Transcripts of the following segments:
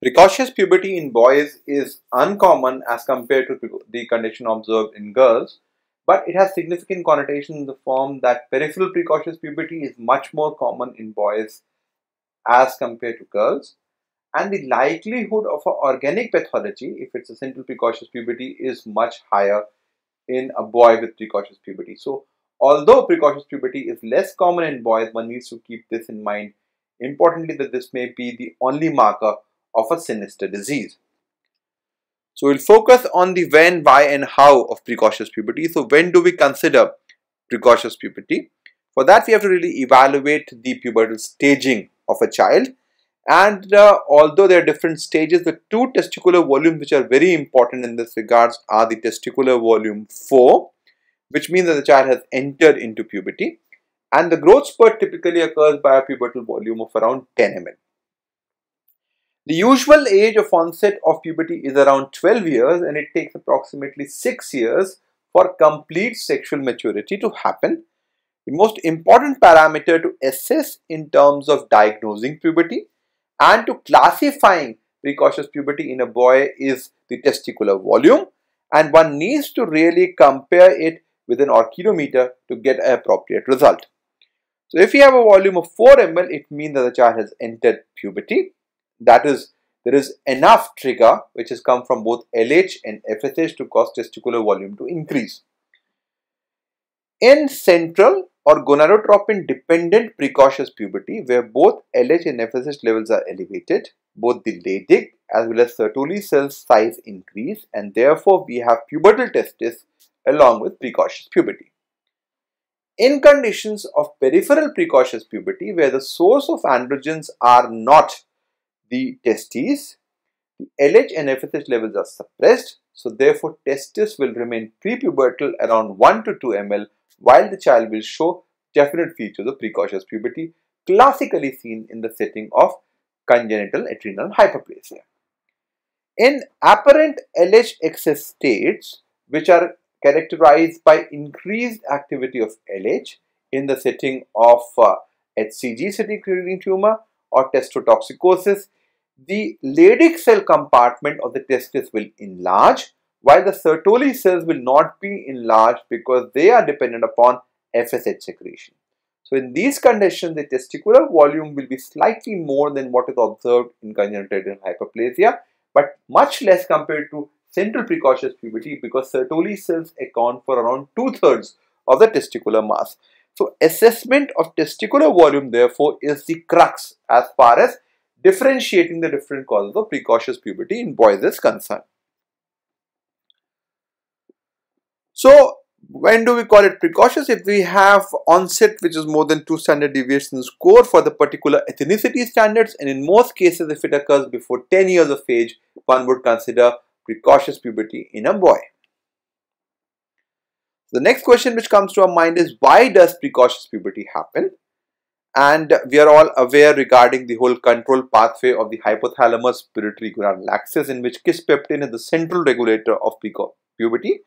Precocious puberty in boys is uncommon as compared to the condition observed in girls, but it has significant connotation in the form that peripheral precocious puberty is much more common in boys as compared to girls, and the likelihood of an organic pathology, if it's a central precocious puberty, is much higher in a boy with precocious puberty. So, although precocious puberty is less common in boys, one needs to keep this in mind. Importantly, that this may be the only marker of a sinister disease. So we'll focus on the when, why and how of precocious puberty. So when do we consider precocious puberty? For that we have to really evaluate the pubertal staging of a child and uh, although there are different stages, the two testicular volumes which are very important in this regards are the testicular volume 4 which means that the child has entered into puberty and the growth spurt typically occurs by a pubertal volume of around 10 ml. The usual age of onset of puberty is around 12 years and it takes approximately 6 years for complete sexual maturity to happen. The most important parameter to assess in terms of diagnosing puberty and to classifying precocious puberty in a boy is the testicular volume and one needs to really compare it with an orchidometer to get an appropriate result. So if you have a volume of 4 ml, it means that the child has entered puberty that is there is enough trigger which has come from both LH and FSH to cause testicular volume to increase. In central or gonadotropin dependent precocious puberty where both LH and FSH levels are elevated, both the Leydig as well as Sertoli cell size increase and therefore we have pubertal testis along with precocious puberty. In conditions of peripheral precocious puberty where the source of androgens are not the testes, the LH and FSH levels are suppressed, so therefore testis will remain prepubertal around 1 to 2 ml while the child will show definite features of precocious puberty classically seen in the setting of congenital adrenal hyperplasia. In apparent LH excess states, which are characterized by increased activity of LH in the setting of uh, HCG secreting tumor or testotoxicosis, the Leydig cell compartment of the testis will enlarge while the Sertoli cells will not be enlarged because they are dependent upon FSH secretion. So in these conditions, the testicular volume will be slightly more than what is observed in congenital hyperplasia, but much less compared to central precocious puberty because Sertoli cells account for around two-thirds of the testicular mass. So assessment of testicular volume therefore is the crux as far as differentiating the different causes of precocious puberty in boys is concerned. So, when do we call it precocious? If we have onset which is more than 2 standard deviations score for the particular ethnicity standards and in most cases if it occurs before 10 years of age, one would consider precocious puberty in a boy. The next question which comes to our mind is why does precocious puberty happen? And we are all aware regarding the whole control pathway of the hypothalamus pituitary gonadal axis in which KISS kisspeptin is the central regulator of puberty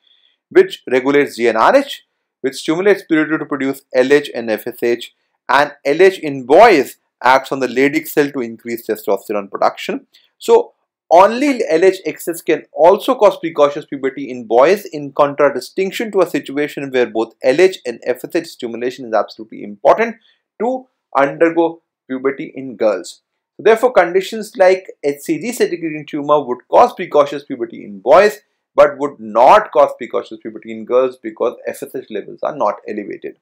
which regulates GnRH which stimulates pituitary to produce LH and FSH and LH in boys acts on the Leydig cell to increase testosterone production. So only LH excess can also cause precocious puberty in boys in contradistinction to a situation where both LH and FSH stimulation is absolutely important to undergo puberty in girls. Therefore, conditions like HCG secreting tumor would cause precocious puberty in boys but would not cause precocious puberty in girls because FSH levels are not elevated.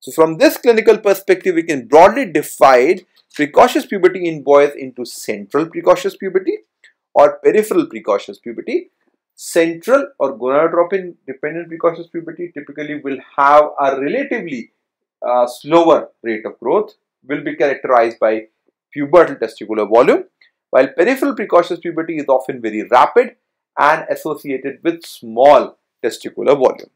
So from this clinical perspective, we can broadly divide precocious puberty in boys into central precocious puberty or peripheral precocious puberty. Central or gonadotropin dependent precocious puberty typically will have a relatively uh, slower rate of growth will be characterized by pubertal testicular volume, while peripheral precocious puberty is often very rapid and associated with small testicular volume.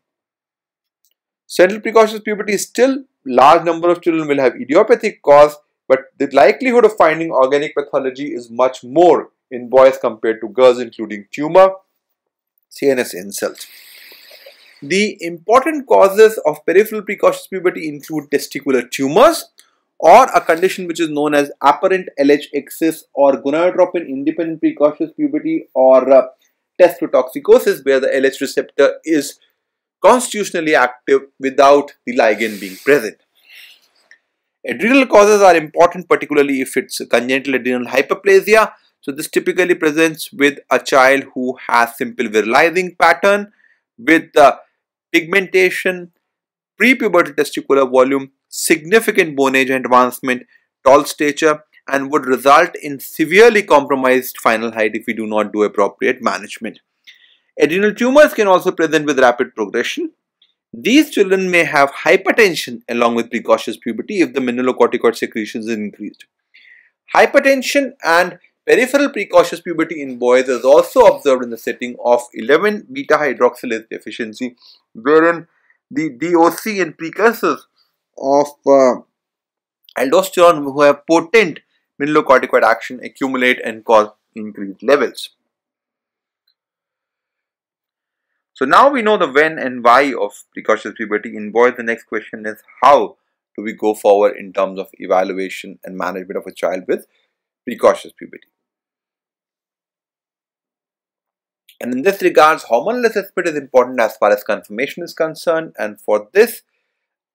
Central precocious puberty is still large number of children will have idiopathic cause, but the likelihood of finding organic pathology is much more in boys compared to girls including tumor, CNS insults. The important causes of peripheral precocious puberty include testicular tumors or a condition which is known as apparent LH excess or gonadotropin independent precocious puberty or uh, testotoxicosis where the LH receptor is constitutionally active without the ligand being present. Adrenal causes are important particularly if it's congenital adrenal hyperplasia. So this typically presents with a child who has simple virilizing pattern with uh, pigmentation, prepubertal testicular volume, significant bone age advancement, tall stature and would result in severely compromised final height if we do not do appropriate management. Adrenal tumors can also present with rapid progression these children may have hypertension along with precocious puberty if the mineralocorticoid secretion is increased. Hypertension and peripheral precocious puberty in boys is also observed in the setting of 11 beta hydroxylase deficiency wherein the DOC and precursors of uh, aldosterone who have potent mineralocorticoid action accumulate and cause increased levels. So now we know the when and why of precocious puberty. In boys, the next question is how do we go forward in terms of evaluation and management of a child with precocious puberty. And in this regards, hormonal assessment is important as far as confirmation is concerned. And for this,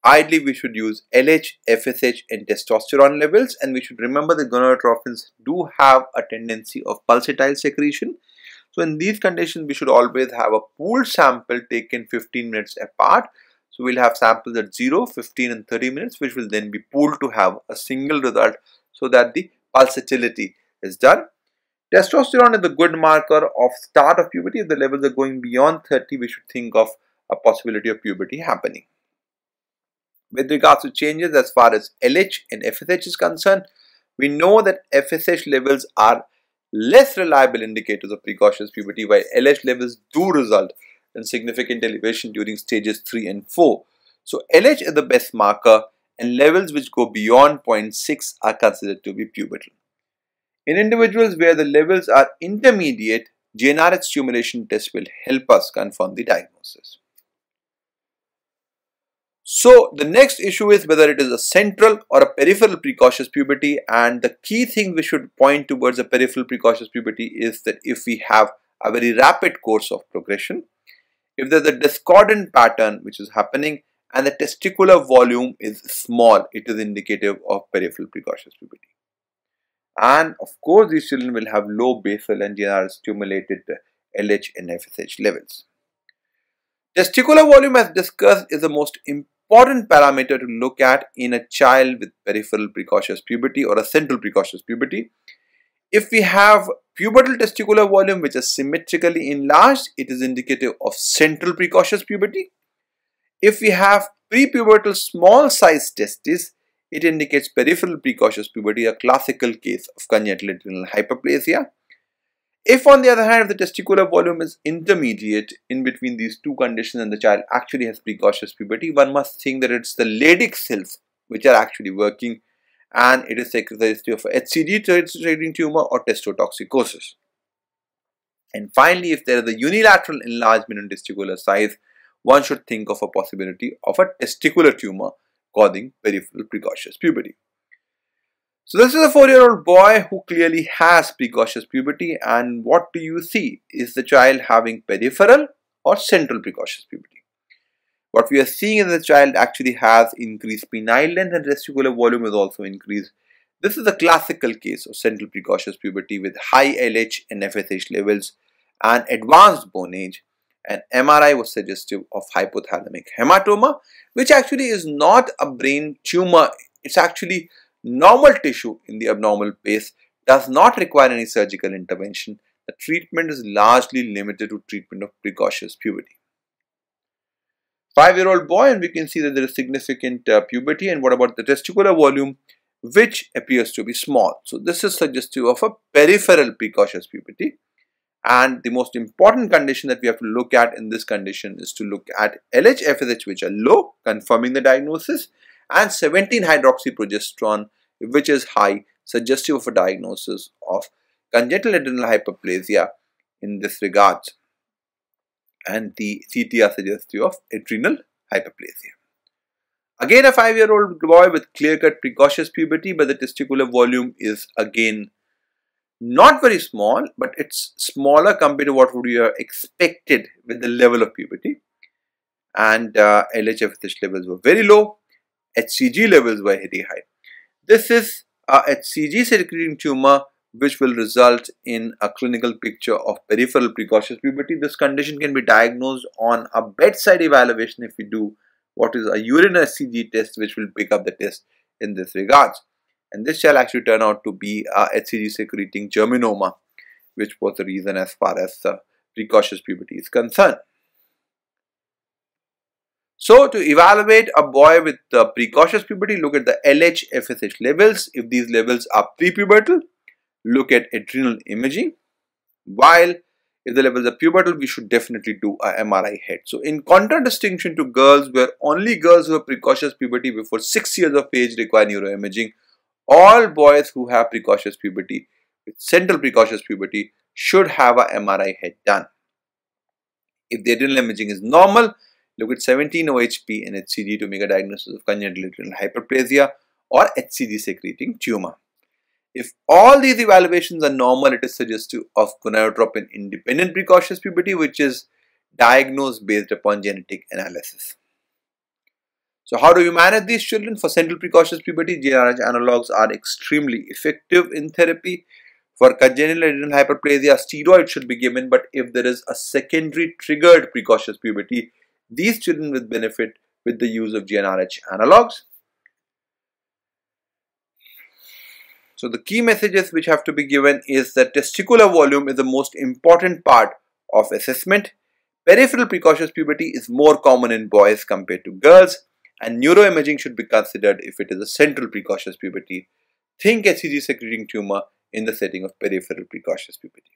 ideally we should use LH, FSH and testosterone levels. And we should remember that gonadotropins do have a tendency of pulsatile secretion so in these conditions, we should always have a pooled sample taken 15 minutes apart. So we'll have samples at 0, 15 and 30 minutes which will then be pooled to have a single result so that the pulsatility is done. Testosterone is a good marker of start of puberty. If the levels are going beyond 30, we should think of a possibility of puberty happening. With regards to changes as far as LH and FSH is concerned, we know that FSH levels are less reliable indicators of precocious puberty while LH levels do result in significant elevation during stages 3 and 4. So LH is the best marker and levels which go beyond 0.6 are considered to be pubertal. In individuals where the levels are intermediate, GnRH stimulation test will help us confirm the diagnosis. So the next issue is whether it is a central or a peripheral precocious puberty and the key thing we should point towards a peripheral precocious puberty is that if we have a very rapid course of progression, if there's a discordant pattern which is happening and the testicular volume is small, it is indicative of peripheral precocious puberty. And of course, these children will have low basal and GnRH stimulated LH and FSH levels. Testicular volume as discussed is the most important important parameter to look at in a child with peripheral precocious puberty or a central precocious puberty. If we have pubertal testicular volume which is symmetrically enlarged, it is indicative of central precocious puberty. If we have prepubertal small size testes, it indicates peripheral precocious puberty, a classical case of congenital adrenal hyperplasia. If on the other hand, the testicular volume is intermediate in between these two conditions and the child actually has precocious puberty, one must think that it's the Leydig cells which are actually working and it is secretary of HCG trading tumor or testotoxicosis. And finally, if there is a unilateral enlargement in testicular size, one should think of a possibility of a testicular tumor causing peripheral precocious puberty. So this is a four-year-old boy who clearly has precocious puberty and what do you see? Is the child having peripheral or central precocious puberty? What we are seeing is the child actually has increased penile length and testicular volume is also increased. This is a classical case of central precocious puberty with high LH and FSH levels and advanced bone age and MRI was suggestive of hypothalamic hamartoma which actually is not a brain tumor. It's actually Normal tissue in the abnormal base does not require any surgical intervention. The treatment is largely limited to treatment of precocious puberty. Five-year-old boy and we can see that there is significant uh, puberty and what about the testicular volume which appears to be small. So this is suggestive of a peripheral precocious puberty and the most important condition that we have to look at in this condition is to look at LH, FSH which are low confirming the diagnosis and 17 hydroxyprogesterone which is high suggestive of a diagnosis of congenital adrenal hyperplasia in this regard and the CTR suggestive of adrenal hyperplasia. Again, a five year old boy with clear cut precocious puberty, but the testicular volume is again not very small, but it's smaller compared to what would be expected with the level of puberty. And uh, LHFSH levels were very low, HCG levels were very high. This is a HCG secreting tumor which will result in a clinical picture of peripheral precocious puberty. This condition can be diagnosed on a bedside evaluation if we do what is a urine HCG test which will pick up the test in this regards. And this shall actually turn out to be a HCG secreting germinoma which was the reason as far as the precocious puberty is concerned. So to evaluate a boy with the precocious puberty, look at the LH FSH levels. If these levels are prepubertal, look at adrenal imaging. While if the levels are pubertal, we should definitely do a MRI head. So in contradistinction to girls where only girls who have precocious puberty before 6 years of age require neuroimaging, all boys who have precocious puberty with central precocious puberty should have a MRI head done. If the adrenal imaging is normal, look at 17-OHP and HCG to make a diagnosis of congenital adrenal hyperplasia or HCG secreting tumor. If all these evaluations are normal, it is suggestive of gonadotropin independent precocious puberty, which is diagnosed based upon genetic analysis. So how do you manage these children? For central precocious puberty, GnRH analogs are extremely effective in therapy. For congenital adrenal hyperplasia, steroids should be given, but if there is a secondary triggered precocious puberty, these children will benefit with the use of GnRH analogs. So the key messages which have to be given is that testicular volume is the most important part of assessment. Peripheral precocious puberty is more common in boys compared to girls and neuroimaging should be considered if it is a central precocious puberty. Think HCG secreting tumor in the setting of peripheral precocious puberty.